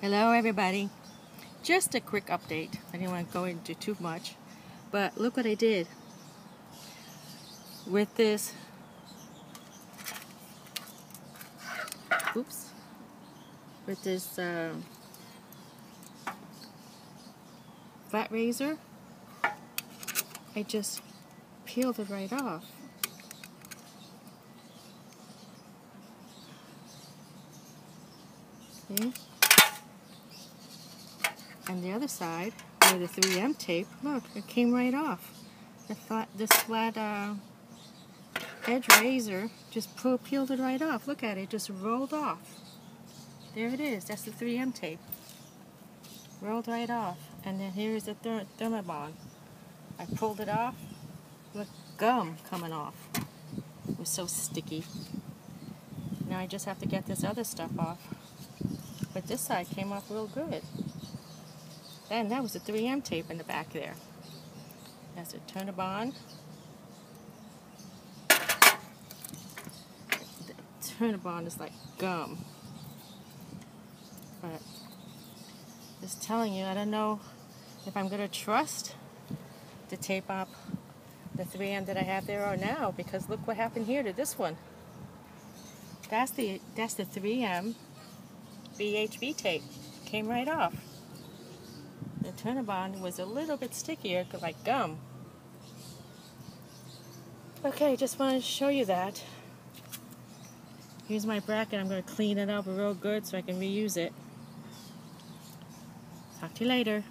Hello everybody. Just a quick update. I didn't want to go into too much. But look what I did. With this oops with this uh, flat razor I just peeled it right off. See? And the other side, where the 3M tape, look, it came right off. The flat, this flat uh, edge razor just peeled it right off. Look at it, just rolled off. There it is, that's the 3M tape. Rolled right off. And then here's the ther Thermabond. I pulled it off. Look, gum coming off. It was so sticky. Now I just have to get this other stuff off. But this side came off real good. And that was the 3M tape in the back there. That's a. The Thermabond is like gum. But just telling you, I don't know if I'm going to trust to tape up the 3M that I have there or now because look what happened here to this one. That's the that's the 3M VHB tape. Came right off. The Thermabond was a little bit stickier, like gum. Okay, just wanted to show you that. Here's my bracket. I'm going to clean it up real good so I can reuse it. Talk to you later.